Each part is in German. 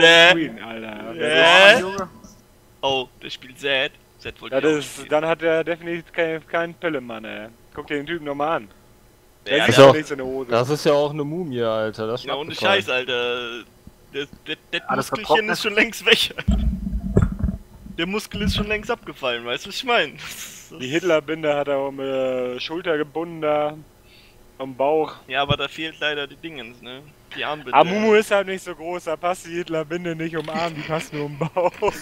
for Äh. Queen, Alter. Äh. Junge. Oh, der spielt Zed. Zed wollte Das ich auch ist, dann hat er definitiv keinen kein Pillemann, ey. Guck dir den Typen nochmal an. Der Ja, ist doch auch- nicht so eine Hose. Das ist ja auch eine Mumie, Alter. Das Ja, ohne. Scheiß, Alter. Der, der, der Alles Muskelchen ist schon längst weg. Der Muskel ist schon längst abgefallen, weißt du, was ich meine? Die Hitlerbinde hat er um äh, Schulter gebunden da. Am Bauch. Ja, aber da fehlt leider die Dingens, ne? Die Armbinde. Amumu ist halt nicht so groß, da passt die Hitlerbinde nicht um Arm, die passt nur um Bauch.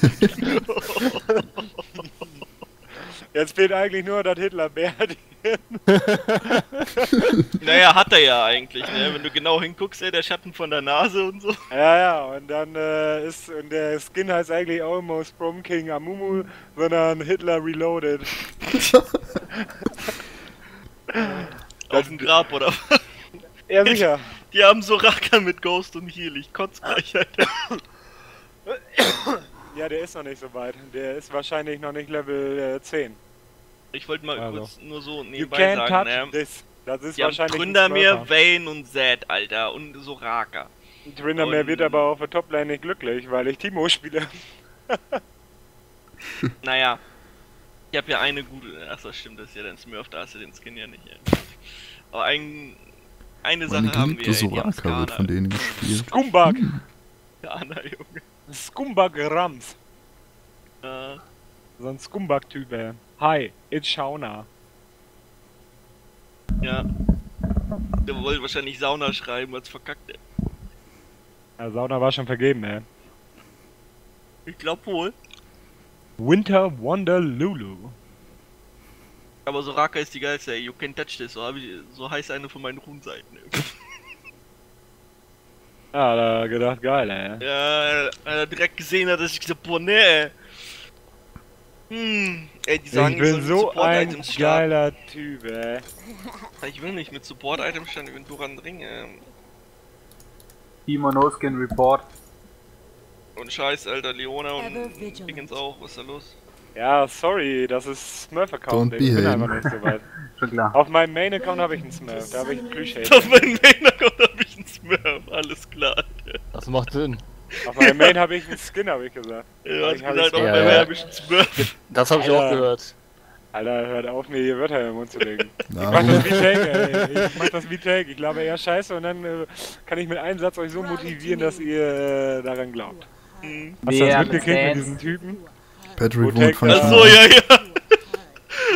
Jetzt fehlt eigentlich nur das Hitlerbärtchen. Naja, hat er ja eigentlich, ne? Wenn du genau hinguckst, ey, der Schatten von der Nase und so. Ja, ja, und dann äh, ist und der Skin heißt eigentlich almost Prom King Amumu, sondern Hitler Reloaded. Auf dem Grab, oder was? Ja, sicher. Die haben so Raka mit Ghost und Heal. Ich kotz gleich, Alter. Ja, der ist noch nicht so weit. Der ist wahrscheinlich noch nicht Level äh, 10. Ich wollte mal Also. kurz nur so You nebenbei can't sagen, touch ne? this. Das ist Die wahrscheinlich Tründermeer, ein Vayne und Zed, Alter. Und so Raka. Smurfer. Tründermeer und- wird aber auf der Toplane nicht glücklich, weil ich Timo spiele. Naja. Ich hab ja eine gute. Achso, stimmt, das ist ja dein Smurf, da hast du den Skin ja nicht. Ey. Aber ein, eine Sache haben wir. Soraka wird von denen gespielt. Skumbag. Skana, Junge. Skumbag Rams. Äh, So ein Skumbag-Typ, ey. Hi, it's Shauna. ja. Der wollte wahrscheinlich Sauna schreiben als verkackt. ey. Ja, Sauna war schon vergeben, ey. Ich glaub wohl. Winter Wonder Lulu. Aber Soraka ist die geilste, ey. You can touch this. So, hab ich, so heißt eine von meinen Runenseiten. ey. Ja, da gedacht, geil, ey. Ja, äh, direkt gesehen hat, dass ich gesagt, boah, nee, ey. Hm, ey, die sagen, Ich bin so ein geiler Typ, ey. Ich will nicht mit Support-Items starten, wenn Duran Ring, ey. Timo No Skin Report. Und Scheiß, Alter, Leona und. Dingens auch, was ist da los? Ja, sorry, das ist Smurf-Account. Don't Ich bin einfach nicht so weit. Schon klar. Auf meinem Main-Account habe ich einen Smurf, da habe ich einen Plüschheld. Auf meinem Main-Account hab ich einen Smurf, alles klar. Das macht Sinn. Auf meinem Main habe ich einen Skin, habe ich gesagt. Hast Ich gesagt, es auf ja, meinem ja. hab ich einen Smurf. Das habe ich auch gehört. Alter, hört auf, mir hier Wörter in den Mund zu legen. Ich mach das wie Take, ey. Ich mach das wie Take. Ich glaube eher scheiße und dann äh, kann ich mit einem Satz euch so motivieren, dass ihr äh, daran glaubt. Hm. Hast du das mitgekriegt mit diesen Typen? Patrick Wo wohnt Take- von Achso, ja, ja.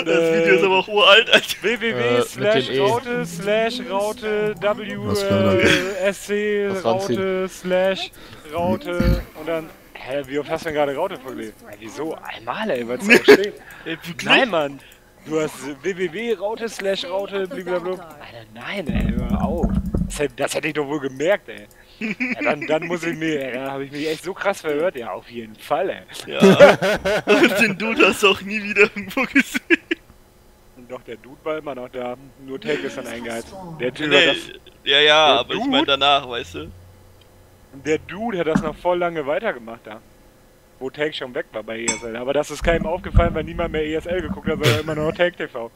Das Video ist aber auch uralt, Alter. www Äh, slash mit dem E. Raute slash Raute W SC Raute slash Raute und dann Hä, wie oft hast du denn gerade Raute vorgelesen? Wieso? Einmal, ey, was? Ey, wirklich? Nein, Mann! Du hast www Raute slash Raute blablabla. Alter, nein, ey, hör auf. Das hätte ich doch wohl gemerkt, ey. Ja, dann, dann muss ich mir, da habe ich mich echt so krass verhört. Ja, auf jeden Fall, ey. Ja. Und den Dude hast du auch nie wieder irgendwo gesehen. Und doch, der Dude war immer noch da. Nur Take ist dann eingeheizt. Der Typ hat Nee, das ja, ja, aber ich Dude? mein danach, weißt du? Der Dude hat das noch voll lange weitergemacht da. Wo Take schon weg war bei ESL. Aber das ist keinem aufgefallen, weil niemand mehr ESL geguckt hat, sondern immer nur noch Take TV.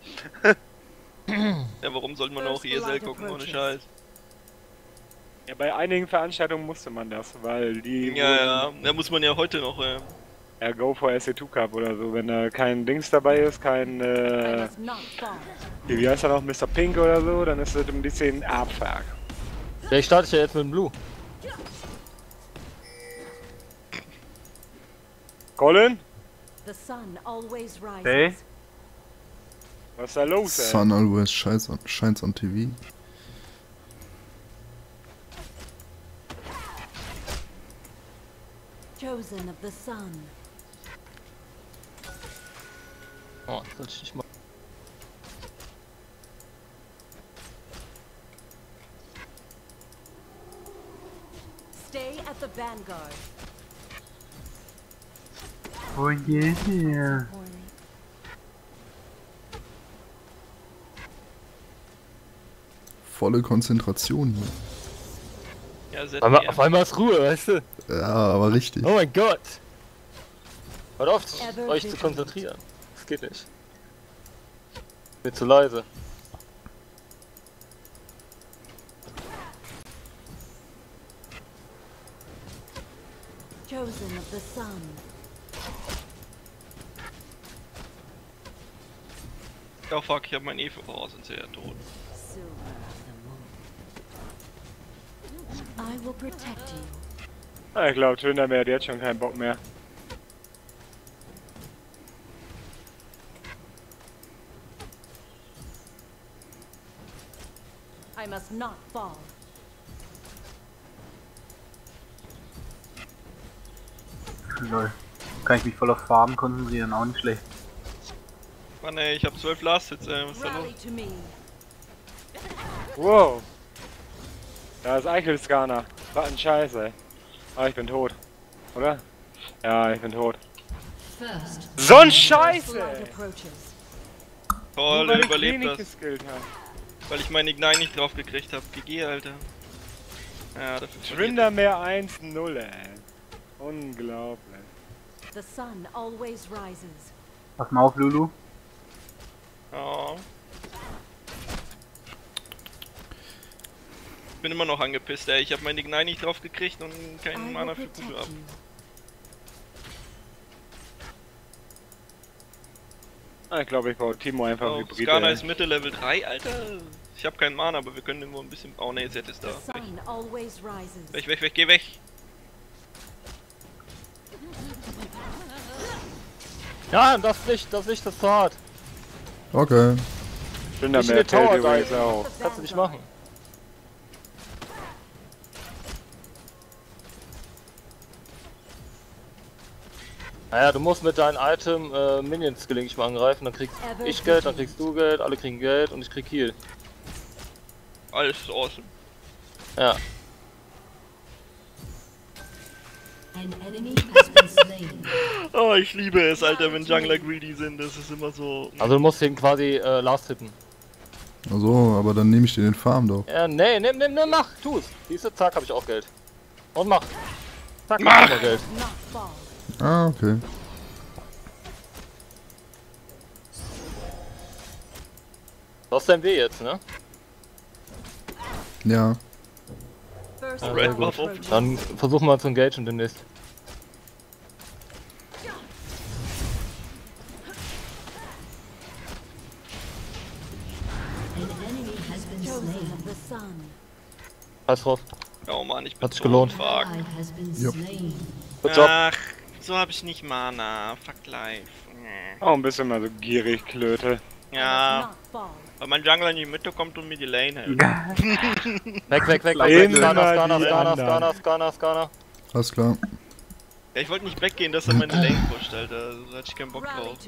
Ja, warum sollte man auch ESL gucken, ohne Scheiß? Ja, bei einigen Veranstaltungen musste man das, weil die. Ja, ja, da muss man ja heute noch, äh, Ja, Go for SC2 Cup oder so. Wenn da kein Dings dabei ist, kein. Äh, wie heißt er noch? Mr. Pink oder so, dann ist das ein bisschen Abfuck. Vielleicht starte ich ja jetzt mit dem Blue. Colin? The sun always rises. Hey. Was ist da los, ey? Sun always shines on, shines on TV. Chosen of the sun. Oh, ich nicht mal. Stay at the vanguard. Oh yeah. Poorly. Volle Konzentration hier. Ja, Auf einmal, ZDF. auf einmal ist Ruhe, weißt du? Ja, aber richtig. Oh mein Gott! Hört auf, euch zu konzentrieren. Das geht nicht. Mir zu leise. Chosen of the sun. Oh fuck, ich hab mein Efe. Oh, sind sie ja tot. Silver of the moon. I will protect you. Ah, Ich glaube, Trindermeer hat jetzt schon keinen Bock mehr. I must not fall. Lol. Kann ich mich voll auf Farben konzentrieren, auch nicht schlecht. Mann ey, ich hab 12 Last Hits, ey. Was ist da los? Wow. Da ist Eichelscanner. Was ein Scheiß, ey. Ah, ich bin tot. Oder? Ja, ich bin tot. So ein Scheiß, light ey. approaches. Toll, ich überlebt das. Weil ich meinen Ignite nicht drauf gekriegt hab. GG, Alter. Ja, dafür verliert Trindermeer 1-0, ey. Unglaublich. The sun always rises. Pass mal auf, Lulu. Oh. Bin immer noch angepisst, ey. Ich hab meinen Ignite nicht drauf gekriegt und I keinen Mana für Kudu ab. Ah, ich glaube, ich baue Timo einfach Oh, Hybrid. Skana ist Mitte Level 3, Alter. Ich hab keinen Mana, aber wir können irgendwo ein bisschen. Oh ne, Z ist da. Weg, weg, weg, weg, geh weg. Ja, das Licht, das Licht ist zu hart. Okay. Nicht in Trindermeer den Tower diven. auch. Kannst du nicht machen. Naja, du musst mit deinem Item äh, Minions gelegentlich mal angreifen, dann kriegst ich Geld, dann kriegst du Geld, alle kriegen Geld und ich krieg Heal. Alles awesome. Ja. Oh, ich liebe es, Alter, wenn Jungler greedy sind. Das ist immer so. Also du musst ihn quasi äh, last hitten. Also, aber dann nehme ich dir den Farm doch. Ja, nee, nimm, nimm, nimm, mach, tu's. Siehst du, zack, hab ich auch Geld. Und mach. Zack, Mach! hab ich auch Geld. Fall. Ah, okay. Du hast dein W jetzt, ne? Ja. Red Buff. Dann versuchen wir zu engagen demnächst. Scheiß drauf. Oh Mann, ich bin Hat sich tot. gelohnt. Fuck. Job. Ach, so hab ich nicht Mana. Fuck life. Nee. Auch ein bisschen mal so gierig, Klöte. Ja, weil mein Jungler in die Mitte kommt und mir die Lane hält. Weg, weg, weg, weg, die Skana, anderen. Skana, Skana, Skana. Alles klar. Ja, ich wollte nicht weggehen, dass er meine Lane pusht, Alter. Da hatte ich keinen Bock drauf.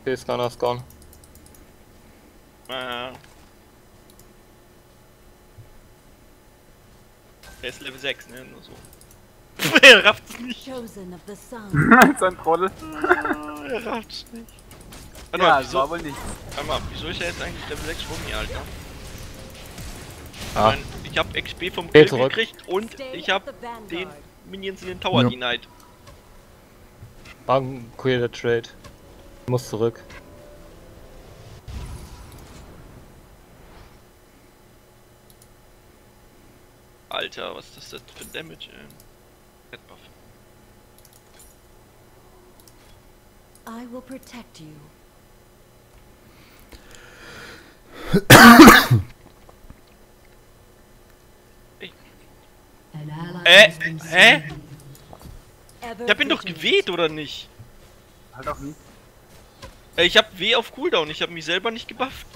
Okay, Skana ist gone. Ja. Er ist Level 6, ne? Nur so. er rafft's nicht. Chosen of the sun. so ein Trottel. Ah, er rafft's nicht. Warte Ja, mal, das war wieso, wohl nicht. warte mal, wieso ist er jetzt eigentlich Level 6 Rumi, Alter? Ah. Ich, mein, ich hab XP vom Geh Kill zurück. gekriegt und ich hab den Minions in den Tower Ja. denied. War ein queer Trade. Muss zurück. Alter, was ist das denn für Damage, ey? Red Buff. I will protect you. Äh, hä? Ich hab ihn doch geweht, oder nicht? Halt auch nicht. Äh, Ich hab W auf Cooldown, ich hab mich selber nicht gebufft.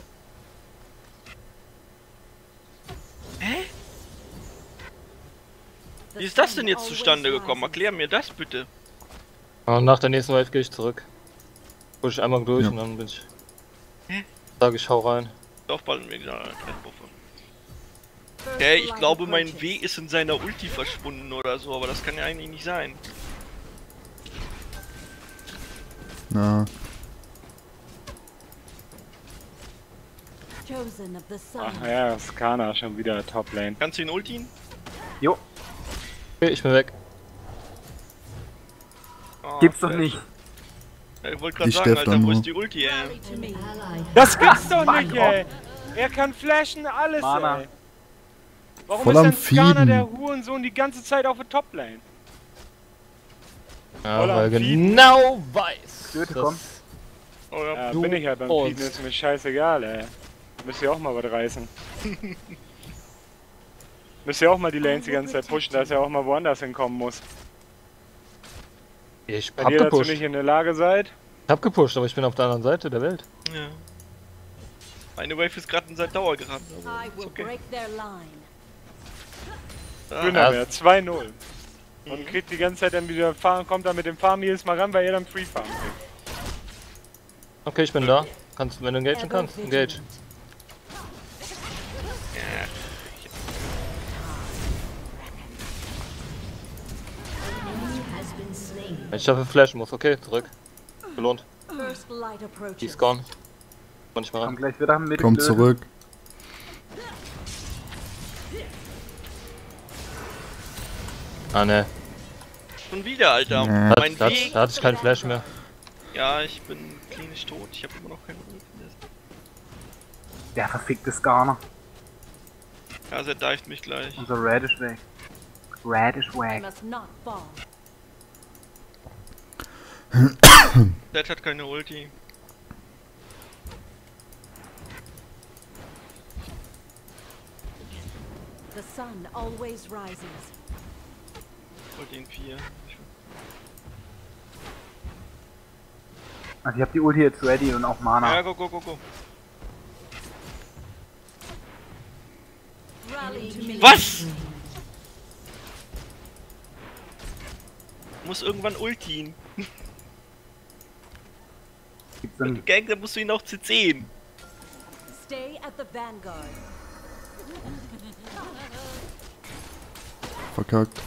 Hä? Wie ist das denn jetzt zustande gekommen? Erklär mir das bitte. Und nach der nächsten Wave gehe ich zurück. Push ich einmal durch Ja. und dann bin ich. Hä? Sag ich, hau rein. Dorfballen mir. First Okay, ich glaube mein. W ist in seiner Ulti verschwunden oder so, aber das kann ja eigentlich nicht sein. Na. Ach ja, Skana schon wieder Top Lane. Kannst du ihn ultien? Jo, Okay, ich bin weg. Oh, gibt's doch Flash. nicht. Ich wollte gerade sagen, Alter, wo nur. ist die Ulti, ey? Das gibt's doch Mann, nicht, ey! Er kann flashen, alles, Mana. ey! Warum Voll ist denn Skana der Hurensohn die ganze Zeit auf der Top Lane? Ja, Voller weil genau weiß. Töte, komm. Oh ja. Bin ich ja beim Pieten, ist mir scheißegal, ey. Müsst ihr auch mal was reißen. Müsst ihr auch mal die Lanes die ganze Zeit pushen, dass ihr auch mal woanders hinkommen muss. Ich Wenn hab ihr dazu gepusht. nicht in der Lage seid. Ich hab gepusht, aber ich bin auf der anderen Seite der Welt. ja. Meine Wave ist gerade in seit Dauer gerannt. Also, okay. break their line. Ah, Dünner mehr, 2-0. Und kriegt die ganze Zeit dann wieder Farm, kommt dann mit dem Farm jedes Mal ran, weil ihr dann Free Farm kriegt. Okay, ich bin da. Kannst, wenn du engagen kannst, engage. Ich dafür flashen muss, okay, zurück. Belohnt. Die ist gone. Komm nicht mehr Komm ran. gleich wieder mit Komm zurück. Ah, ne. Schon wieder, Alter. Da, Mein da, Weg. da hatte ich keinen Flash mehr. Ja, ich bin klinisch tot. Ich habe immer noch keine Ult. Der verfickte Skarner. Ja, der dived mich gleich. Unser Red ist weg. Red ist weg. Dead hat keine Ulti. The sun always rises. Ulti in 4. Also ich hab die Ulti jetzt ready und auch Mana. Ja, go, go, go, go. Was? Muss irgendwann ultien. Gibt's du gang, dann musst du ihn auch CC'n. Stay at the vanguard. Verkackt.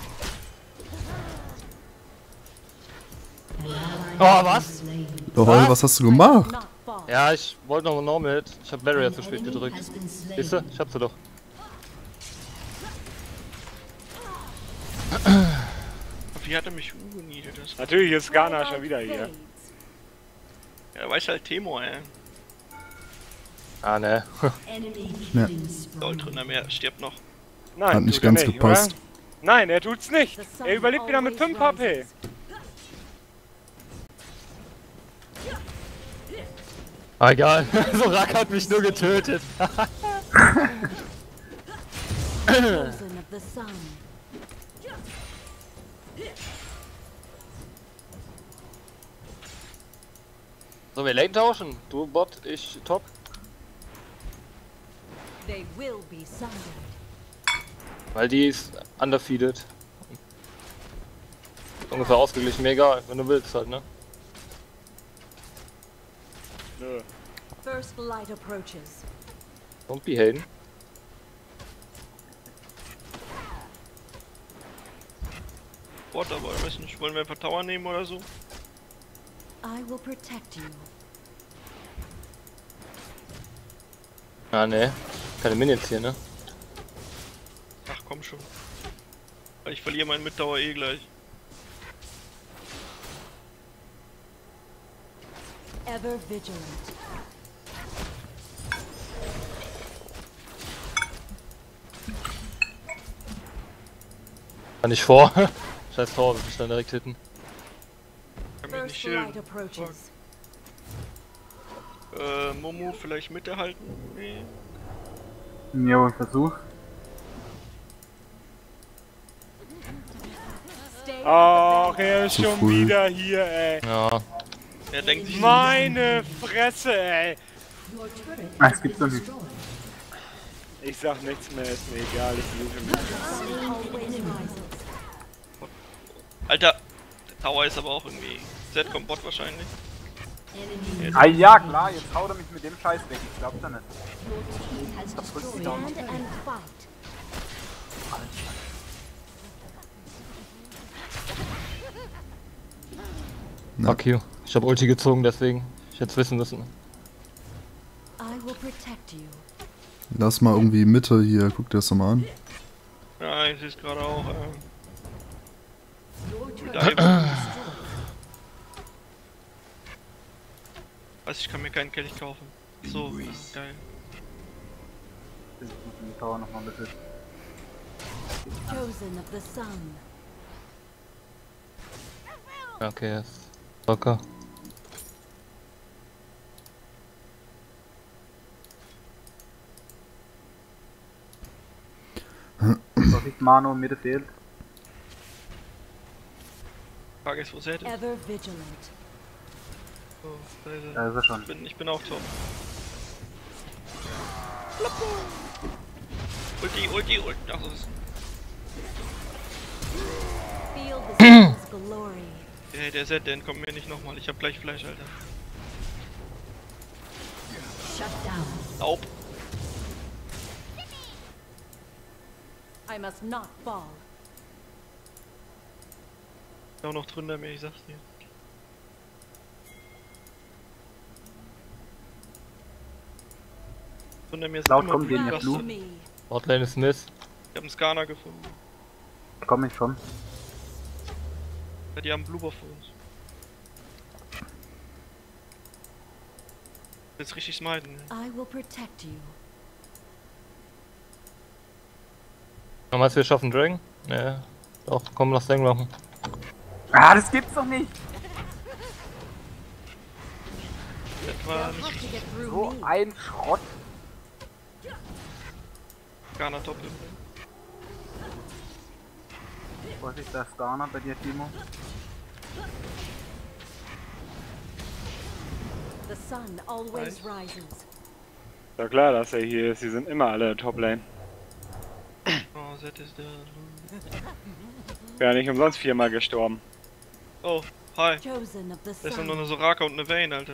Oh, was? Lol, Was? was hast du gemacht? Ja, ich wollte noch einen Normal Hit. Ich hab Barrier zu spät gedrückt. Siehst du? Ich hab sie doch. Wie hat er mich umgenietet? Natürlich ist Ghana schon wieder hier. Ja, weiß halt Temo, ey. Ah, ne. Spree. Goldrunner mehr, stirbt noch. Nein, Hat nicht tut er ganz gepasst. Oder? Nein, er tut's nicht. Er überlebt wieder mit always 5 HP. Ah, egal. so Rack hat mich nur getötet. Chosen of the sun. So, wir Lane tauschen. Du Bot, ich Top. They will be sundered. Weil die ist underfeeded. Ungefähr ausgeglichen, mir egal, wenn du willst halt, ne? Nö. First light approaches. Don't be haten. Bot, aber ich weiß nicht, wollen wir einfach Tower nehmen oder so? I will protect you. Ah, ne. Keine Minions hier, ne? Ach komm schon. Weil ich verliere meinen Mitdauer eh gleich. Ever vigilant. Kann ich vor. Scheiß Tor, wird mich dann direkt hitten. Nicht approaches. Äh, Momo vielleicht Mitte halten? Nee. Jo, Versuch. Stay Ach, the er ist schon wieder hier, ey. Ja. Er denkt sich, Meine Fresse, ey. Turret Ah, has es gibt been doch nicht. Ich sag nichts mehr, ist mir egal, ich lüge mich. Alter, der Tower ist aber auch irgendwie. Z kommt Bot wahrscheinlich. Enemy, Ah ja, klar, jetzt haut er mich mit dem Scheiß weg. Ich glaub's ja nicht. an enemy. and fight. Ja. Fuck you. Ich hab Ulti gezogen, deswegen. Ich hätte wissen müssen. I will protect you. Lass mal irgendwie Mitte hier, guck dir das doch mal an. Ja, ich sehe es gerade auch. Äh, Destroyed. Was, ich kann mir keinen Kelch kaufen. So, das ist geil. Ich muss den Tower noch mal ein bisschen. Chosen of the sun. Ja, Okay, jetzt. Locker. Was ist Mano und mir fehlt? Frage ist, wo seid ihr? Ever vigilant. Oh, da ist er. Schon. Ich bin, ich bin auch top. Ulti, Ulti, Ulti. Ach, das ist. Hey, der Set, der entkommt mir nicht nochmal. Ich hab gleich Fleisch, Alter. Shut down. Nope. I must not fall. Ist auch noch drunter mir, ich sag's dir. Drunter mir ist Laut kommt den du- Me. Botlane ist Miss. Ich hab einen Skana gefunden. Komm ich schon. Ja, die haben Blue für uns. Jetzt richtig smiten. ne? I will protect you. Meinst du, wir schaffen Dragon? Ja. Doch, komm, lass Dragon machen. Ah, das gibt's doch nicht! So ein Schrott. Skana top. Was ist der Skana bei dir, Timo? The sun always rises. Ja klar, dass er hier ist. Die sind immer alle Toplane. Oh, Set ist da. Wäre nicht umsonst viermal gestorben. Oh, hi. Chosen of the Da ist noch sun. eine Soraka und eine Vayne, Alter.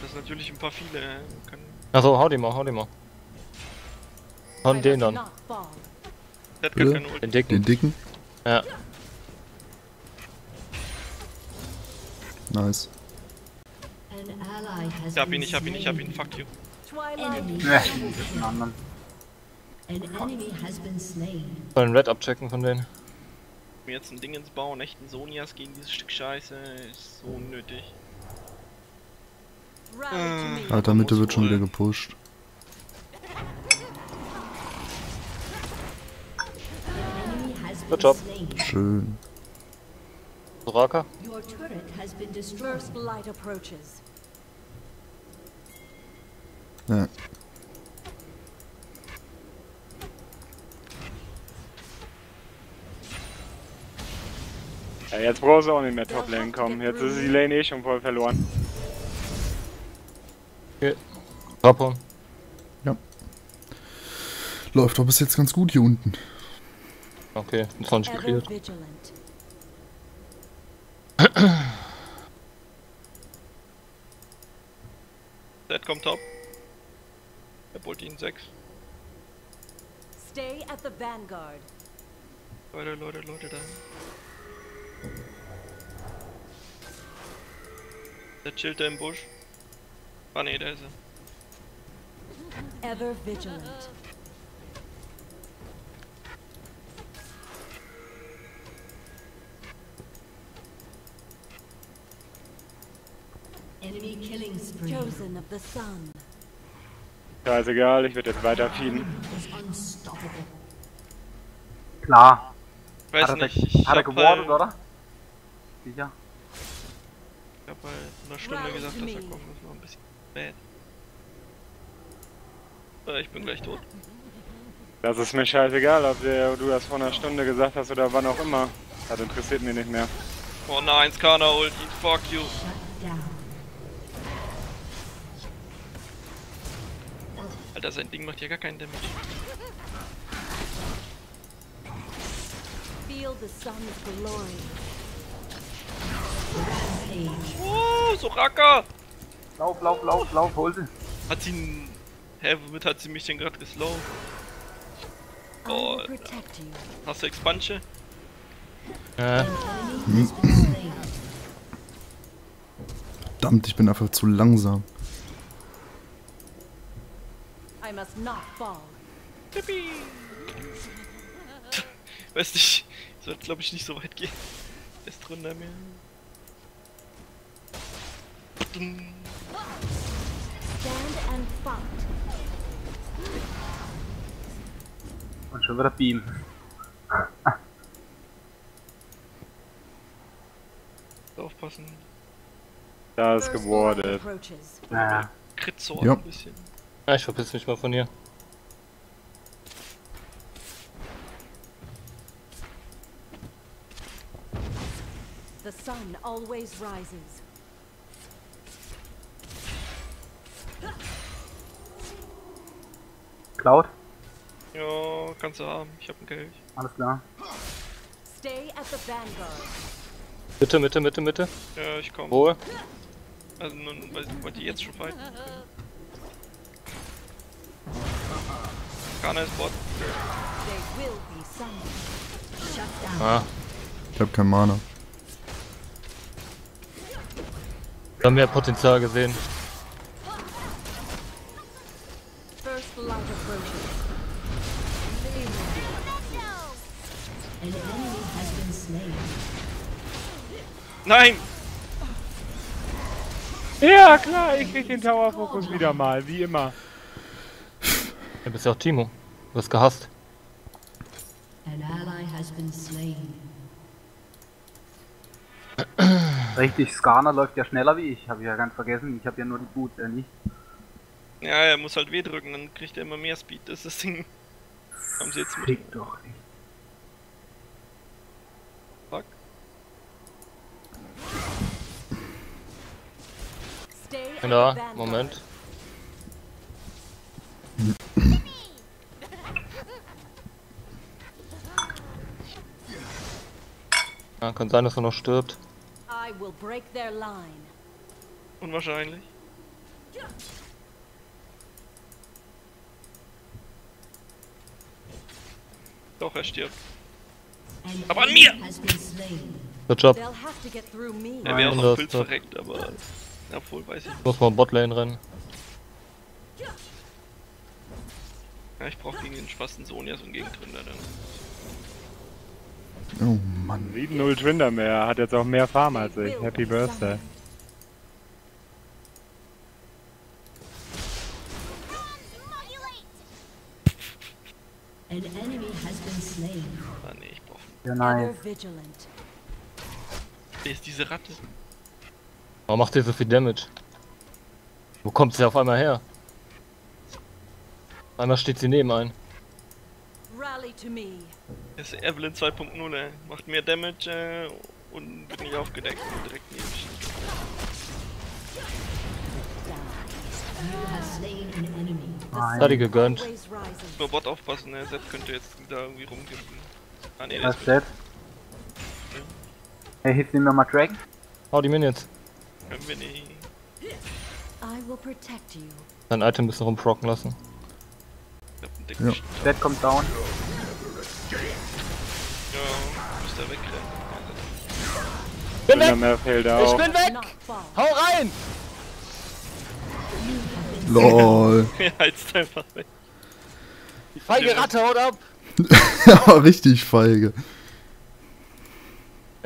Das sind natürlich ein paar viele. Kann... Achso, hau die mal, hau die mal. Hau den dann. Der hat gar keine. Den dicken. Den dicken? Ja. Nice. Ich hab ihn, ich hab ihn, ich hab ihn. Fuck you. Twilight. Enemy. Ne, das ist ein anderen. Sollen Red abchecken von denen. Mir jetzt ein Ding ins Bauen, echt ein Sonias gegen dieses Stück Scheiße, ist so unnötig. To me. Alter, Mitte wird schon wieder gepusht. Good job. Schön. Soraka? Ja. Ja, jetzt brauchst du auch nicht mehr Toplane kommen. Jetzt ist die Lane eh schon voll verloren. Okay. Rappon. Läuft doch bis jetzt ganz gut hier unten. Okay, ist noch nicht geklärt. Set kommt top. Er holt ihn 6. Stay at the vanguard. Leute, Leute, Leute, da. Der chillt da im Busch. Ah ne, da ist er. Ever vigilant. Enemy killing spree. Chosen of the sun. Scheißegal, ich werde jetzt weiter feeden. Klar. Weiß hat er, nicht, ich hat er hab gewordet, halt, oder? Sicher. Ich hab halt eine Stunde gesagt, dass er kommt. Das war ein bisschen spät. Äh, Ich bin gleich tot. Das ist mir scheißegal, ob der, du das vor einer Stunde gesagt hast oder wann auch immer. Das interessiert mich nicht mehr. Oh nein, Skana Ulti, fuck you. Alter, sein Ding macht ja gar keinen Damage. Oh, Soraka! Lauf, lauf, lauf, lauf, hol sie. Hat sie n... Hä, womit hat sie mich denn gerade geslowt? Oh. Hast du Expansion? Slain. Verdammt, ich bin einfach zu langsam. I must not fall. Weiß nicht, sollte glaube ich nicht so weit gehen. Ist drunter mir. Dum. Stand and fight. Und schon wieder Beam. Aufpassen. Da ist gewordet. approaches. Naja. Crit-Sword Ja. ein bisschen. Ja, ich verpiss mich mal von hier. The sun always rises. Cloud? Ja, kannst du haben. Ich hab einen Kelch. Alles klar. Stay at the vanguard. Mitte, Mitte, Mitte, Mitte. Ja, ich komm. Ruhe. Also nun, weil- wollt ihr jetzt schon fighten? Kana ist Bot. Ah, Ich hab kein Mana. wir haben mehr Potenzial gesehen. Nein! Ja, klar, ich krieg den Tower Fokus wieder mal, wie immer. Du bist ja auch Timo. Du hast gehasst. An ally has been slain. Richtig, Skarner läuft ja schneller wie ich. Habe ich ja ganz vergessen. Ich habe ja nur die Boots, er nicht. Ja, er muss halt W drücken, dann kriegt er immer mehr Speed. Das ist das Ding. Haben sie jetzt mit. Fick doch nicht. Fuck. Stay at Ja, vanguard. Moment. Ja, kann sein, dass er noch stirbt. I will break their line. Unwahrscheinlich. Doch, er stirbt. Aber an mir! Good Job. Er wäre auch noch verreckt, aber. Obwohl, weiß ich nicht. Muss mal Botlane rennen. Ja, ich brauch gegen den Spasten Sonja so einen Gegentründer dann. Oh Mann. 7-0 Twinder mehr, hat jetzt auch mehr Farm als ich. Happy Birthday. An enemy has been slain. Ah, nee, ich brauch. Ja. Wer ist diese Ratte? Warum macht ihr so viel Damage? Wo kommt sie auf einmal her? Einmal steht sie neben ein. Rally to me. Das ist Evelyn 2.0, ey. Macht mehr Damage äh, und wird nicht aufgedeckt. Direkt neben mich. You have slain an enemy. The Nein. Hat die gegönnt. Nur Bot aufpassen, ne? Sepp könnte jetzt da irgendwie rumgimpen. Ah, nee, der Was ist das? Hey, hilft ihm nochmal Drake? Hau die Minions. Können wir nicht. Sein Item bisschen rumprocken lassen. Ich Ja. Sch- Dead kommt down. Ja, müsste er wegrennen. Twinder mehr fehlt auch. bin weg! Hau rein! LOL. Er heizt einfach weg. Die feige Ratte haut ab! ja, richtig feige.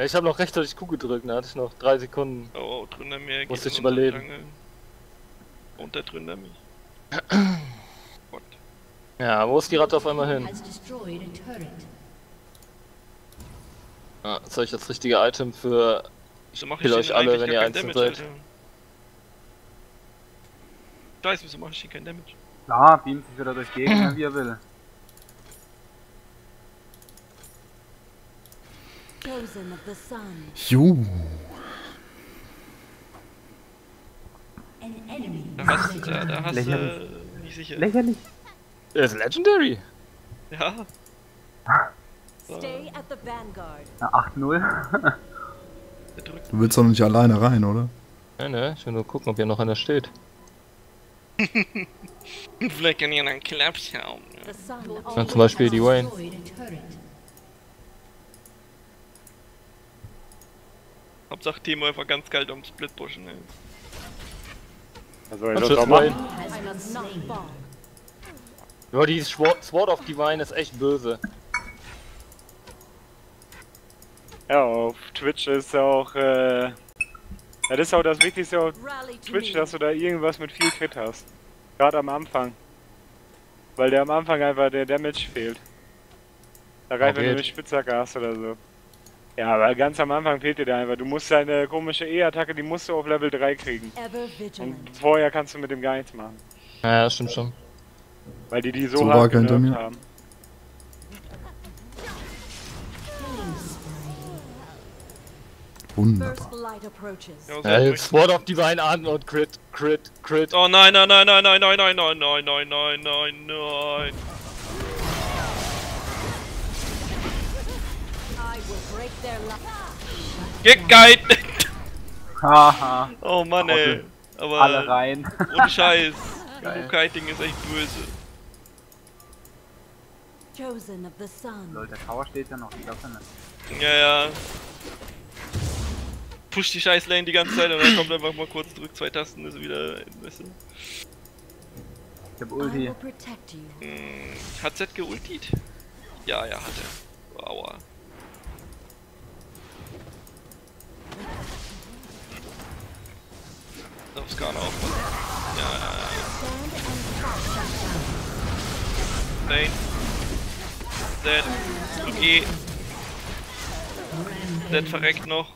Ja, ich habe noch rechtzeitig Q gedrückt, da hatte ich noch drei Sekunden. Oh, mir. Musste geht ich überleben. Jungle. Und der drunter mich. Gott. Ja, wo ist die Ratte auf einmal hin? Ah, das habe ich das richtige Item für. Wieso mach kill ich euch alle, wenn ihr einzeln Damage, seid. Alter? Scheiße, wieso mach ich hier keinen Damage? Ja, beamt sich wieder durch Gegner, wie er will. Chosen of the sun. Jo. An enemy Da da, hast Lächerlich. du nicht sicher. Lächerlich. Der ist Legendary! Ja. Stay at the vanguard. Na, 8-0. Der drückt. Du willst doch nicht alleine rein, oder? Ja, ne, ich will nur gucken, ob hier noch einer steht. Vielleicht kann ich einen Klaps haben. Ja, zum Beispiel die Wayne. Hauptsache Timo einfach ganz geil am Split pushen. Ey. Was soll ich das ist auch machen? Ja, die Sword of Divine ist echt böse. Ja, auf Twitch ist auch, äh, ja, das ist auch das Wichtigste auf Twitch, dass du da irgendwas mit viel Crit hast. Gerade am Anfang. Weil der am Anfang einfach der Damage fehlt. Da reicht, wenn du eine Spitzhacke hast oder so. Ja, aber ganz am Anfang fehlt dir da einfach. Du musst deine komische E-Attacke, die musst du auf Level 3 kriegen. Und vorher kannst du mit dem gar nichts machen. Ja, ja, stimmt schon. Weil die die so, So hart haben. Wunderbar. Ja, jetzt Sword of Divine an und Crit, Crit, Crit. Oh nein, nein, nein, nein, nein, nein, nein, nein, nein, nein, nein, nein, nein. Line. Gegeit! Haha, Oh Mann, ey. alle Aber rein. ohne Scheiß. Geil. Kiting ist echt böse. Chosen of the sun. Lol, der Tower steht ja noch, ich glaube nicht. Ja, ja. Push die scheiß Lane die ganze Zeit und dann kommt einfach mal kurz zurück, zwei Tasten ist wieder. Weißt du? Ich hab Ulti. Hm, Hat Z geultiert? Ja, ja, hat er. Aua. Auf Skala aufpassen. Ja, ja, ja. Lane. Z. Okay. Z verreckt noch.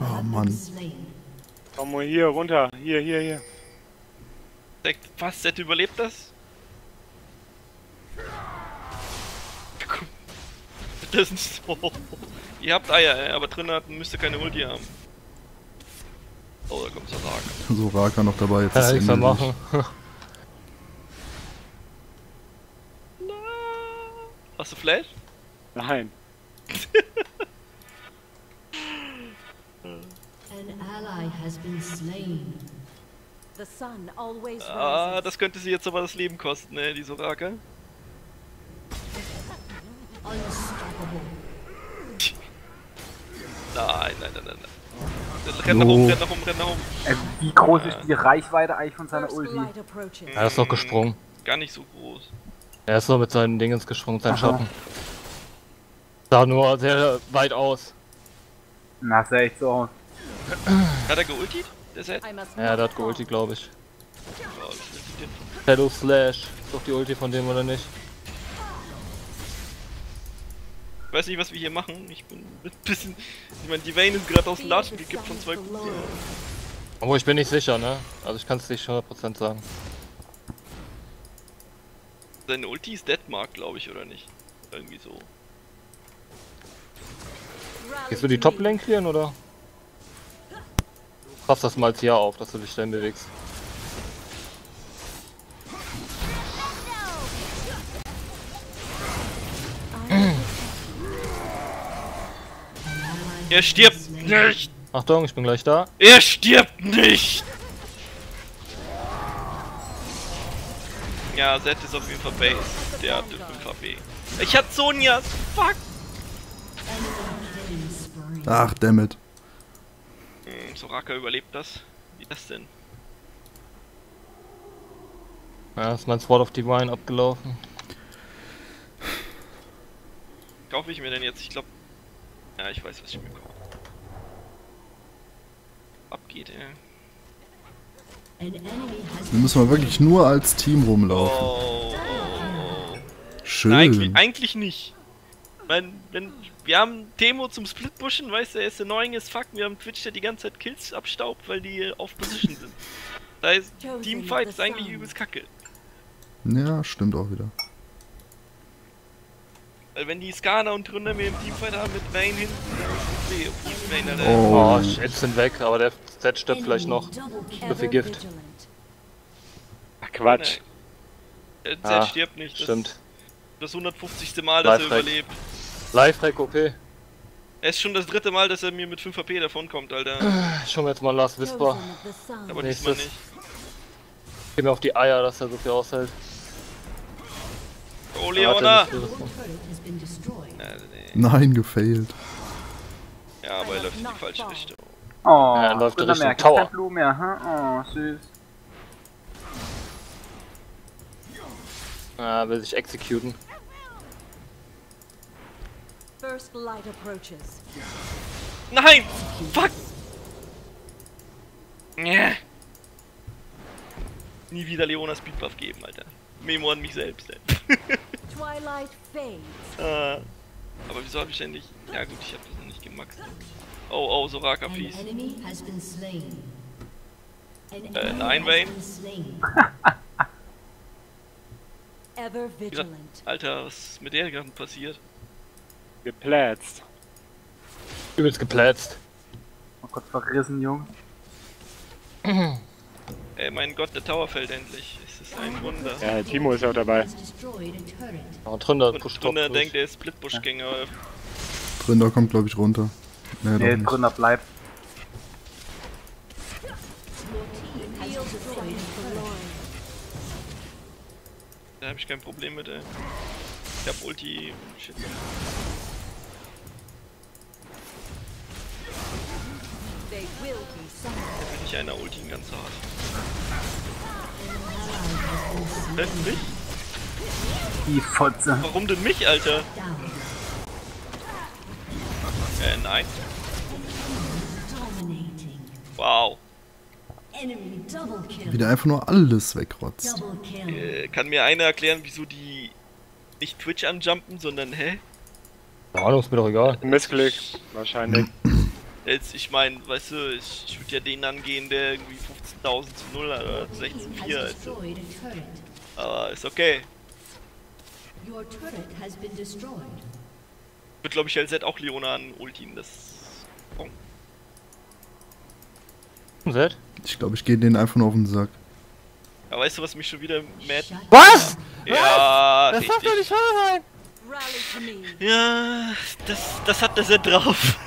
Oh, Mann. Komm mal hier runter. Hier, hier, hier. Z, was? Z überlebt das? Das ist so. Ihr habt Eier, aber drin hat, müsst ihr keine Ulti haben. Oh, da kommt Sarak. So Raka noch dabei, jetzt Kann ist ja nichts machen. Hast du Flash? Nein. An ally has been slain. The sun always Ah, das könnte sie jetzt aber das Leben kosten, ne, die Soraka. Unstoppable. Nein, nein, nein, nein, nein. Renn nach oben, renn nach oben, renn nach oben. Äh, wie groß ist die Reichweite eigentlich von seiner Ulti? Er ist noch gesprungen. Gar nicht so groß. Er ist noch mit seinen Dingens gesprungen, sein Aha. Schatten. Sah nur sehr weit aus. Na, sah echt so aus. Hat er geultiert? Der Set? Ja, der not hat geulti, glaube ich. Shadow Slash. Ist doch die Ulti von dem oder nicht? Weiß nicht, was wir hier machen. Ich bin ein bisschen. Ich meine, die Vayne ist gerade aus dem Latschen gekippt von zwei Kugeln. Obwohl ich bin nicht sicher, ne? Also ich kann es nicht 100% sagen. Seine Ulti ist Deadmark, glaube ich, oder nicht? Irgendwie so. Gehst du die. Top-Lane clearen oder? Pass das mal hier auf, dass du dich dann bewegst. Er stirbt nicht! Achtung, ich bin gleich da. Er stirbt nicht! Ja, Zed ist auf jeden Fall Base. Der hatte 5 HP. Ich hatte Sonjas! Fuck! Ach, dammit. Hm, Soraka überlebt das. Wie das denn? Ja, ist mein Sword of Divine abgelaufen. Kaufe ich mir denn jetzt? Ich glaube. Ja, ich weiß, was ich ey. An enemy has Wir müssen mal wirklich nur als Team rumlaufen. Oh, oh, oh. Schön. Nein, eigentlich, eigentlich nicht. Wenn, wenn, wir haben Temo zum Splitbushen, weißt du, er ist annoying as fuck. Wir haben Twitch, der die ganze Zeit Kills abstaubt, weil die auf Position sind. Da ist Teamfight ist eigentlich übelst kacke. Ja, stimmt auch wieder. Weil wenn die Skana und Tründer mir im Teamfight haben mit Vayne hinten, dann ist es weh. Obwohl Vayne, Alter. Oh. Oh, shit, sind weg, aber der Z stirbt vielleicht noch. Ever viel Gift. Ach, Quatsch. Der Z Ah, stirbt nicht. Das Stimmt. Das 150. Mal, dass er Lifehack. überlebt. Live-Hack OP. Er ist schon das dritte Mal, dass er mir mit 5 HP davonkommt, Alter. Schauen wir jetzt mal Last Whisper. Aber diesmal Nächstes. nicht. Geh mir auf die Eier, dass er so viel aushält. Äh, nee. Nein, gefailt. Ja, aber er läuft in die falsche Richtung. Oh, Ja, er läuft Richtung merkt Tower. kein Blue mehr, hm? Oh, süß. Ah, will sich executen. First light approaches. Nein! Fuck! Ja. Nie wieder Leona Speedbuff geben, Alter. Memo an mich selbst, ey. Twilight fades. Äh, aber wieso habe ich denn nicht... Ja gut, ich habe das noch nicht gemaxt. Oh, oh, Soraka, An please. enemy has been slain. An Äh, nein, gesagt, vigilant. Alter, was ist mit der gerade passiert? Geplätzt. Übelst geplätzt. Oh Gott, verrissen, Junge. Ey, mein Gott, der Tower fällt endlich. Ist ein Wunder. Ja, Timo ist auch dabei. Und pusht Stunde top denkt, er ist Splitbush-Gänger. Drinder kommt, glaube ich, runter. Nee, Nee. Gründer bleibt. Da habe ich kein Problem mit, ey. Ich hab Ulti. Shit. Summoned. Wenn ich einer Ulti ganz hart. Denn mich? Die Fotze. Warum denn mich, Alter? Äh, nein. Wow. Wieder einfach nur alles wegrotzt. Äh, kann mir einer erklären, wieso die nicht Twitch anjumpen, sondern hä? Keine Ahnung, ist mir doch egal. Missglück, wahrscheinlich. Jetzt, ich mein, weißt du, ich, ich würde ja den angehen, der irgendwie 15.000 zu 0 hat oder Team 16.4 has ist. destroyed a turret. Aber ist okay. Your turret has been destroyed. Wird, glaube ich, LZ auch Leona an Ultin, das. Oh. Set? Ich glaube, ich gehe denen einfach nur auf den Sack. Aber weißt du, was mich schon wieder mad. Was? Ja, Das darf doch nicht wahr sein! Ja, das, das hat der Set drauf.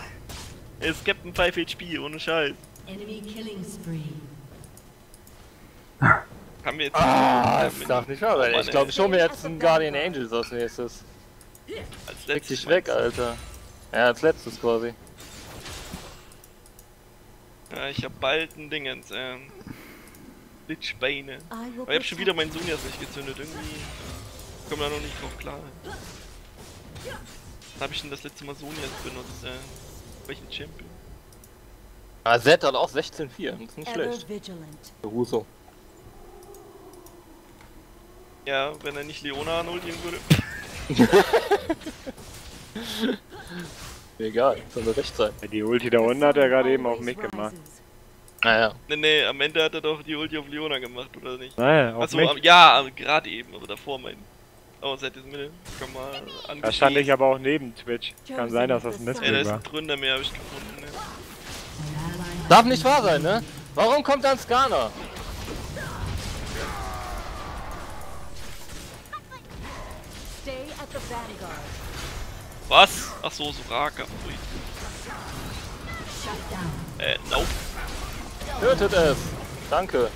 Er ist Captain 5 HP, ohne Scheiß. Enemy killing spree. Haben wir jetzt. Ah, das mit- darf nicht wahr sein. Mann, Ich glaube, hole mir jetzt einen Guardian Angels als nächstes. als letztes dich weg, Alter. Ja, als letztes quasi. Ja, ich hab bald ein Dingens, ähm. Will Aber ich hab schon wieder meinen Sonias nicht gezündet, irgendwie. Komm da noch nicht drauf klar. Wann hab ich denn das letzte Mal Sonias benutzt, äh. Welchen Champion? Ah, Zed hat auch 16-4. Das ist nicht Ever schlecht. vigilant. Russo. Ja, wenn er nicht Leona annullieren würde. Egal, soll mir recht sein. Die Ulti da unten hat er gerade eben auf mich gemacht. Naja. Ne, ne, am Ende hat er doch die Ulti auf Leona gemacht, oder nicht? Naja, auf Achso, mich. am- ja, gerade eben, aber davor mein. Oh, seit diesem Mittel. Komm mal an. Da stand ich aber auch neben Twitch. Kann sein, dass das ein Ey, da Missglück ist war. ein Dründer mehr, hab ich gefunden, ne? Darf nicht wahr sein, ne? Warum kommt dann Skana? Stay at the vanguard. Was? Ach so, Soraka. Ui. shut down. Äh, nope. Tötet es! Danke.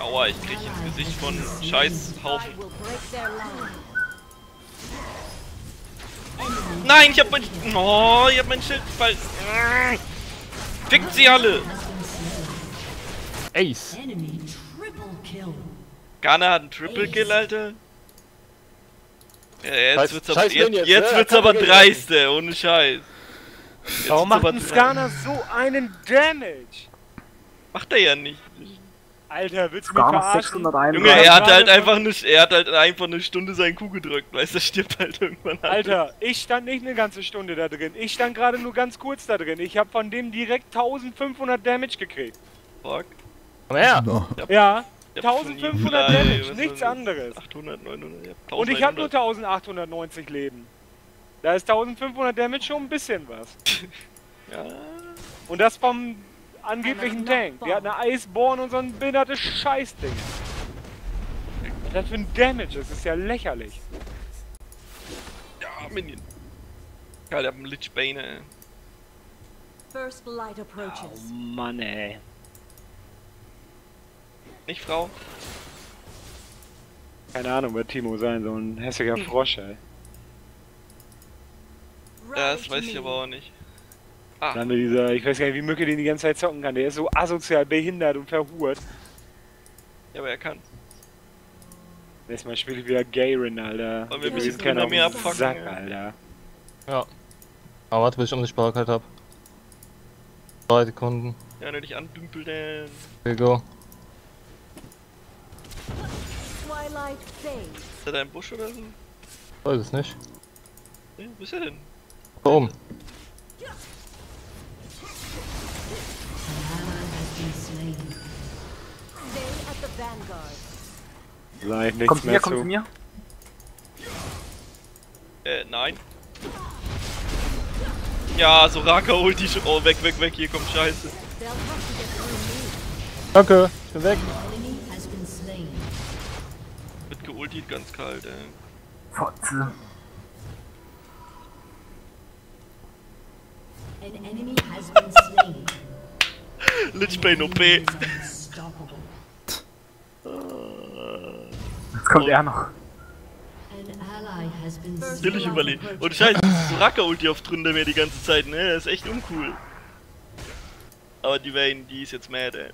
Aua, ich krieg ins Gesicht von Scheißhaufen. Nein, ich hab mein. Oh, ich hab mein Schild falsch. Fickt sie alle! Ace. Ghana hat einen Triple Kill, Alter. Ja, jetzt Scheiß- wird's aber, scheiß jetzt, jetzt ne? wird's Kann aber man dreist, ey, ohne Scheiß. Jetzt Warum wird's macht ein. Skana so einen Damage? Macht er ja nicht. Alter, willst du mich verarschen? 601. Junge, Ja, er hat halt einfach eine, er hat halt einfach eine Stunde seinen Kuh gedrückt, weißt du, das stirbt halt irgendwann halt. Alter, ich stand nicht eine ganze Stunde da drin. Ich stand gerade nur ganz kurz da drin. Ich habe von dem direkt 1500 Damage gekriegt. Fuck. Komm her! Ja. Ja, Ich hab von ihm 1500 drei- Damage, nichts anderes. 800, 900, ja, Und ich habe nur 1100. 1890 Leben. Da ist 1500 Damage schon ein bisschen was. Ja, Und das vom angeblichen Tank. Der hat eine Iceborne und so ein behindertes Scheißding. Was das für ein Damage ist, ist ja lächerlich. ja, Minion. Ja, der hat einen Lichbane, ey. First light approaches. Mann, ey. Nicht Frau? Keine Ahnung, wird Timo sein, so ein hässlicher Frosch, ey. Ja, das weiß ich aber auch nicht. Ah, Dann dieser, ich weiß gar nicht, wie Mücke den die ganze Zeit zocken kann. Der ist so asozial behindert und verhurt. ja, aber er kann. Nächstes Mal spiele ich wieder Garen, Alter. Wollen wir Mir ein bisschen keiner den abfucken, Sack, ja? Alter. Ja. Aber warte, bis ich Unsichtbarkeit hab. Drei Sekunden. Ja, nur dich andümpel, denn. Here we go. Ist da dein Busch oder so? Weiß es nicht. Ja, wo ist er denn? Da oben. Ich nichts Kommt zu mehr mir, kommt zu. zu mir. Äh, nein. Ja, Soraka Ulti schon. Oh, weg, weg, weg, hier kommt Scheiße. Danke, ich bin weg. Wird geultiert ganz kalt, ey. Fotze. An enemy has been slain. OP. Is unstoppable. Jetzt kommt er noch. Natürlich slain. überlebt. Und scheiße, Soraka Ulti auf drunter mehr die ganze Zeit, ne? Das ist echt uncool. Aber die Vayne, die ist jetzt mad, ey.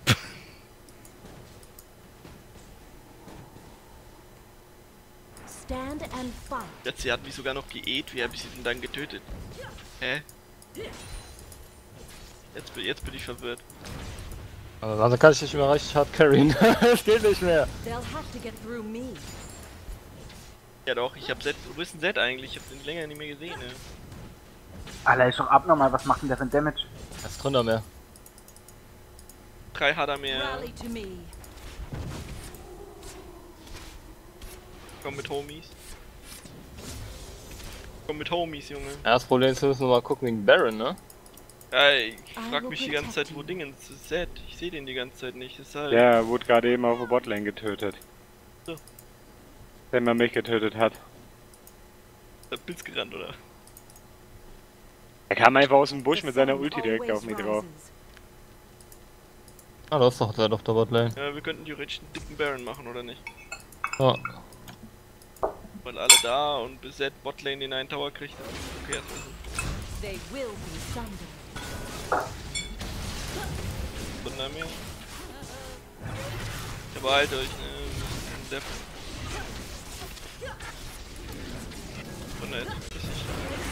Stand and fight. Jetzt, sie hat mich sogar noch geäht, wie habe ich sie denn dann getötet? Hä? Jetzt, jetzt bin ich verwirrt. Also, kann ich nicht mehr richtig hart carryen. Es geht nicht mehr. They'll have to get through me. Ja doch, ich hab Z. Wo ist denn Z eigentlich? Ich hab den länger nicht mehr gesehen, ne? Alter, ist doch abnormal. Was macht denn der für ein Damage? Da ist drunter mehr. Drei hat er mehr. Komm mit Homies. Komm mit Homies, Junge. Ja, das Problem ist, wir müssen mal gucken wegen Baron, ne? Ja, ich frag will mich die ganze Zeit, wo you. Dingens ist Z. Ich sehe den die ganze Zeit nicht. Deshalb. Der wurde gerade eben auf der Botlane getötet. So. Wenn man mich getötet hat. Ist der Pilz gerannt, oder? Er kam einfach aus dem Busch mit seiner Ulti direkt auf mich drauf. Ah, da ist doch der auf der Botlane. Ja, wir könnten theoretisch einen dicken Baron machen, oder nicht? Ja. Weil alle da und bis Z Botlane den einen Tower kriegt. Okay, erstmal so. They will be Wunder mehr. Ja, behalt euch, ne? Depp. Wunder jetzt. Das ist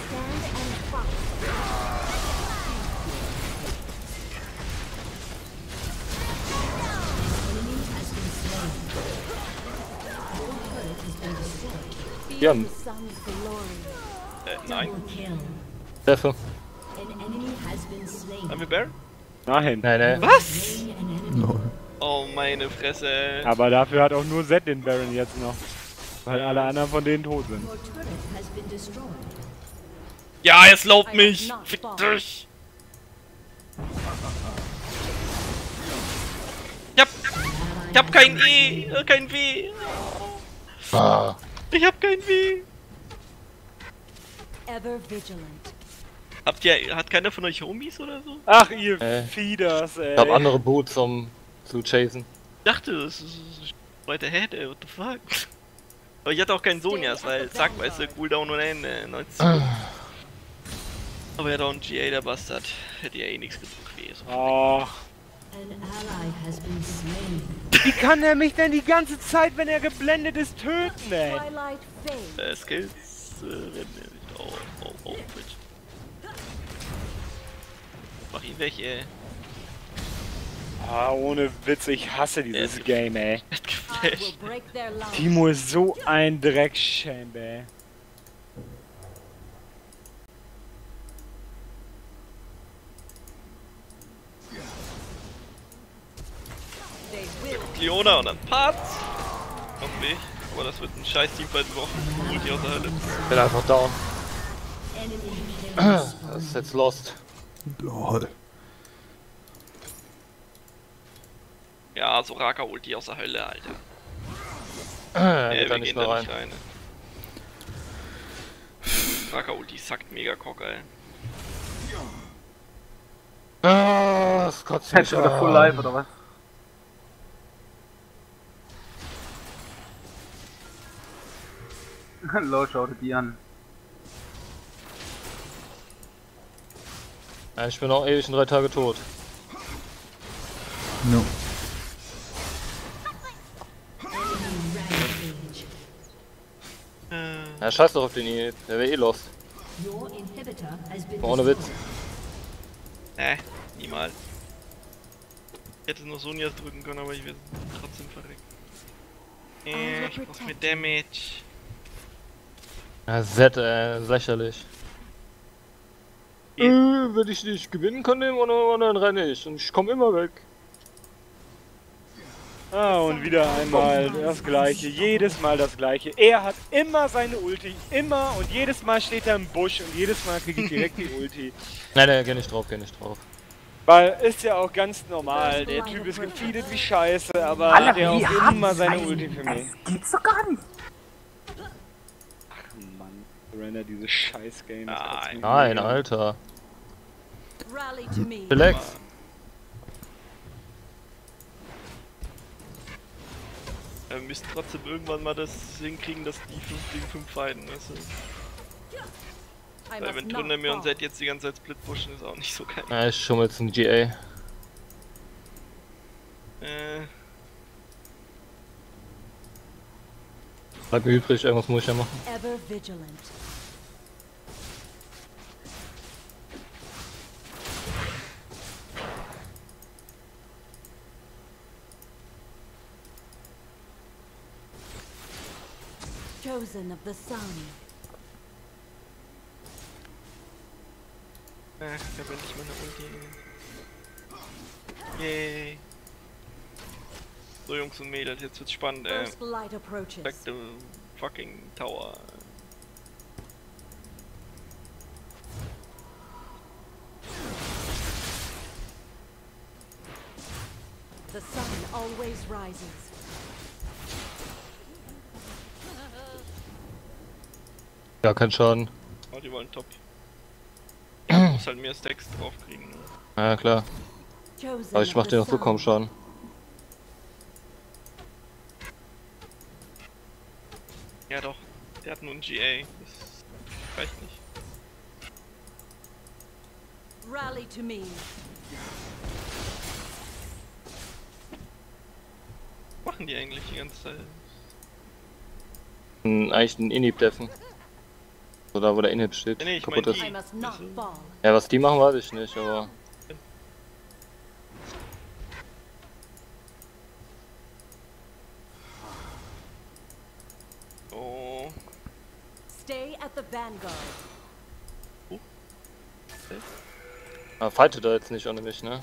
Stand and fight. Enemy has been slain. Your turret has been destroyed. Feel Ja. the sun's glory. Äh, nein. Double Haben wir Baron? Nein. Nein, nein. Was? Lol. Oh, meine Fresse. Aber dafür hat auch nur Z den Baron jetzt noch. Weil alle anderen von denen tot sind. Ja, jetzt lobt mich! Fick dich! Ich hab, ich hab kein E, äh, kein W. Ah. Ich hab kein W. Ever vigilant. Habt ihr, hat keiner von euch Homies oder so? Ach, ihr Äh. Fieders, ey. Ich hab andere Boots, um zu chasen. Ich dachte, das ist weiter ahead, ey, what the fuck? Aber ich hatte auch keinen Sonias, weil, zack, weißt du, Cooldown und Ende, 90 Sekunden. Aber er hat auch einen GA, der Bastard. Hätte ja eh nichts genug gewesen. Oh. Wie kann er mich denn die ganze Zeit, wenn er geblendet ist, töten, ey? Äh, Skills, äh, werden ja nicht. Oh, oh, oh, Twitch. Mach ihn weg, ey. Ah, ohne Witz, ich hasse dieses Ja. Game, ey. Timo ist so ein Dreckschamp, ey. They will. Leona und dann Parts. Hoffentlich. Aber das wird ein scheiß Teamfight. Holt die aus der Hölle. Bin einfach down. Das ist jetzt lost. Lol. Ja, Soraka holt die aus der Hölle, Alter. Äh, Nee, geht da wir nicht gehen mehr da rein. nicht rein. Soraka Ulti sackt mega Cock, ey. Ah, das kotzt mich Patch oder Full Life oder was? Lol, schau dir die an. Ja, ich bin auch ewig in drei Tage tot. No. Äh, Ja, scheiß doch auf den E, der wäre eh lost. Ohne Witz. äh, niemals. Ich hätte nur Sonias drücken können, aber ich werde trotzdem verreckt. Äh, ich brauch mehr Damage. Ja, Zed, äh, lächerlich. Äh, wenn ich nicht gewinnen kann, dem oder dann renne ich. Und ich komme immer weg. Ah, und wieder einmal das gleiche, jedes Mal das gleiche. Er hat immer seine Ulti, immer und jedes Mal steht er im Busch und jedes Mal kriege ich direkt die Ulti. Nein, nein, geh nicht drauf, geh nicht drauf. Weil ist ja auch ganz normal, der Typ ist gefeedet wie Scheiße, aber Alter, der auch immer seine sein? Ulti für mich. Das gibt's doch gar nicht. Surrender, dieses Scheiß-Game. das hat's Nein. mir Nein. Alter. Rally to me. Relax. Wir müssen trotzdem irgendwann mal das hinkriegen, dass die 5 gegen 5 fighten, weißt du? Weil wenn not Trundermir und. Zed jetzt die ganze Zeit split pushen, ist auch nicht so geil. Ja, ich schummel zum GA. Äh, Bleib mir übrig, irgendwas muss ich ja machen. Ever vigilant. Chosen of the sun. äh, ich hab endlich meine Ulti. Yay. So Jungs und Mädels, jetzt wird's spannend, äh. Back the fucking tower. The sun always rises. Ja, kein Schaden. Oh, die wollen top. Ich muss halt mehr Stacks draufkriegen. Ne? Ja, klar. Aber ich mach dir noch so kaum. Schaden. Ja doch, der hat nur ein GA. Das reicht nicht. Rally to me. Was machen die eigentlich die ganze Zeit? Ein, eigentlich ein Inhib-Deffen. So da, wo der Inhib steht. Nee, nee, ich kaputt mein ist. die. Also-. Ja, was die machen, weiß ich nicht, aber. Oh, Stay at the vanguard. Ah, fightet er jetzt nicht ohne mich, ne?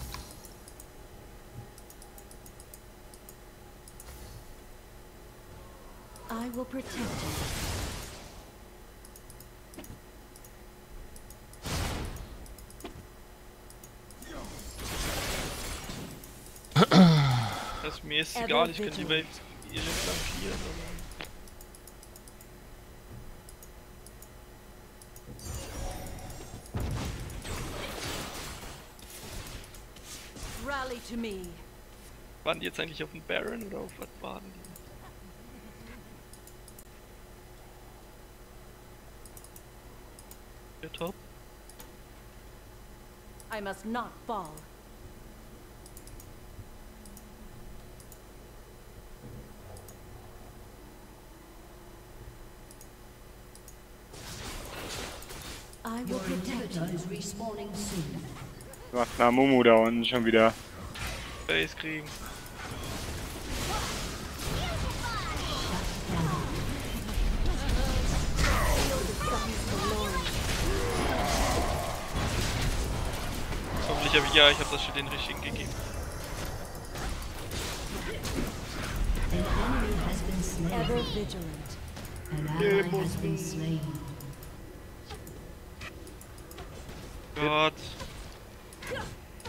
I will protect you. das mir ist egal, ich kann die. Welt ihre flankieren. Waren die jetzt eigentlich auf dem Baron oder auf was waren die? Der Top? I must not fall. I will protect you. respawning soon. Macht Namumu da unten schon wieder. Base kriegen. Hoffentlich habe ich ja, ich habe das schon den richtigen gegeben. An enemy has been slain. Ever vigilant. An ally has been slain. Gott.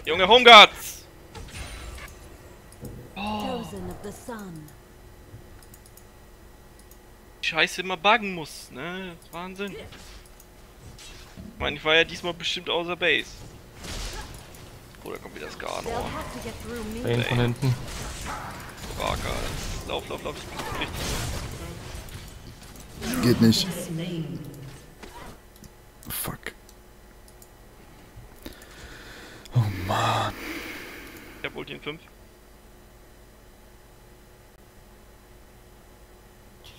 Junge Homeguards! Scheiße immer buggen muss, ne? Wahnsinn. Ich meine, ich war ja diesmal bestimmt außer Base. Oh, da kommt wieder They'll Skano. have to get through Da me. hinten von hinten. Barker. Lauf, lauf, lauf. Richtig. Geht nicht. Fuck. Oh Mann. Ich hab Ulti in 5.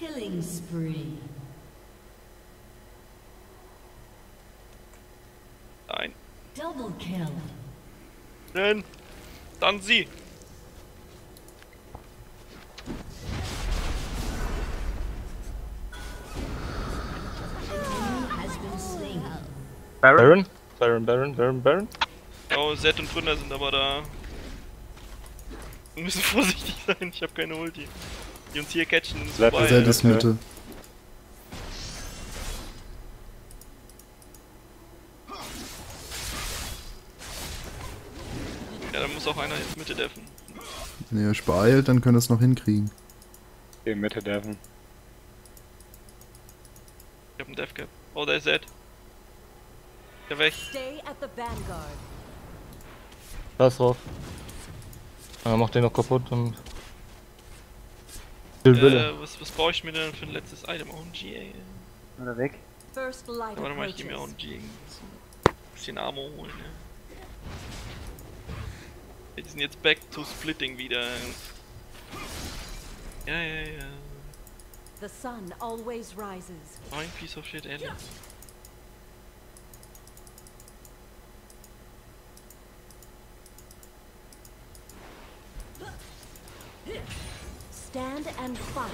Killing spree. Nein. Double kill. Denn. Dann sie. Baron? Baron? Baron, Baron, Baron, Baron? Oh, Zed und Bründer sind aber da. Wir müssen vorsichtig sein, ich habe keine Ulti. Die uns hier catchen und Zed vorbei. Ist okay. Mitte. Ja, da muss auch einer jetzt Mitte deffen. Wenn ihr euch beeilt, dann könnt ihr es noch hinkriegen. In Mitte deffen. Ich hab einen Death Cap. Oh, der ist Zed. Der weg. Stay at the vanguard. Scheiß drauf. Ja, mach den noch kaputt und. Äh, was, was brauche ich mir denn für ein letztes Item? Auch ein GA. Oder weg? First light Warte mal, ich geh mir auch ein GA. Bisschen Armor holen, ne? Wir sind jetzt back to splitting wieder. Ja, ja, ja. The sun always rises. Ein Piece of shit, ehrlich. Stand and fight.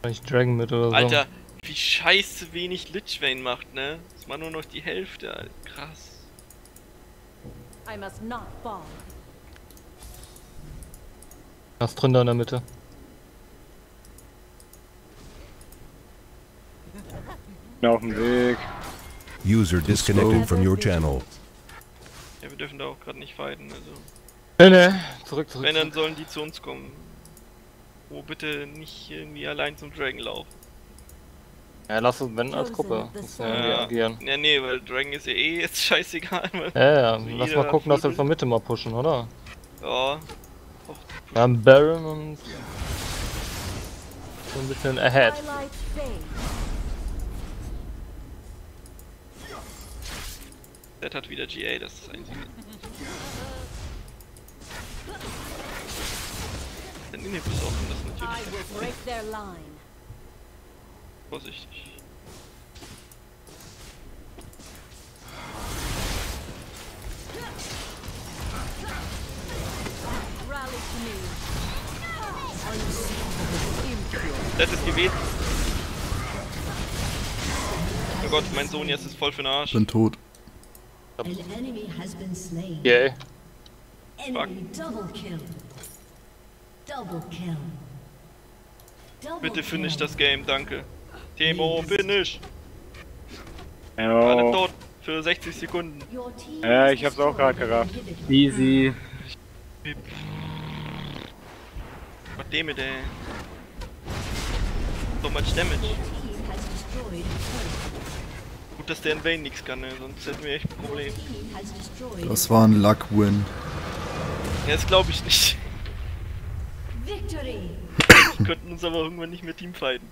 Vielleicht Dragon mit oder so. Alter, wie scheiße wenig Lich Vayne macht, ne? Das war nur noch die Hälfte, Alter. Krass. I must not fall. Da in der Mitte. Bin auf dem Weg. User disconnected from your channel. Ja, wir dürfen da auch gerade nicht fighten, also. Ne, ne. Zurück, zurück. Wenn, dann sollen die zu uns kommen. Oh, bitte nicht irgendwie allein zum Dragon laufen. Ja, lass uns wenn als Gruppe. Muss ja irgendwie agieren. Ja, nee, weil Dragon ist ja eh jetzt scheißegal. Ja, ja. Also Lass mal gucken, dass wir von Mitte mal pushen, oder? ja. Wir haben Baron und. So ein bisschen ahead. Zed hat wieder GA, das ist das Inhib ist offen, das natürlich will break their line. vorsichtig. Das ist gewesen. Oh Gott, mein Sohn jetzt ist voll für den Arsch. Bin tot. Yay. Enemy double kill. Double kill. Double Bitte finish das Game, danke. Timo, finish! Alle tot für 60 Sekunden. Ja, ich hab's auch grad destroyed gerafft. Easy. God damn it, ey. So much damage. Gut, dass der in Vayne nichts kann, ne? sonst hätten wir echt ein Problem. Das war ein Luck-Win. Ja, das glaube ich nicht. Victory. Wir könnten uns aber irgendwann nicht mehr teamfighten.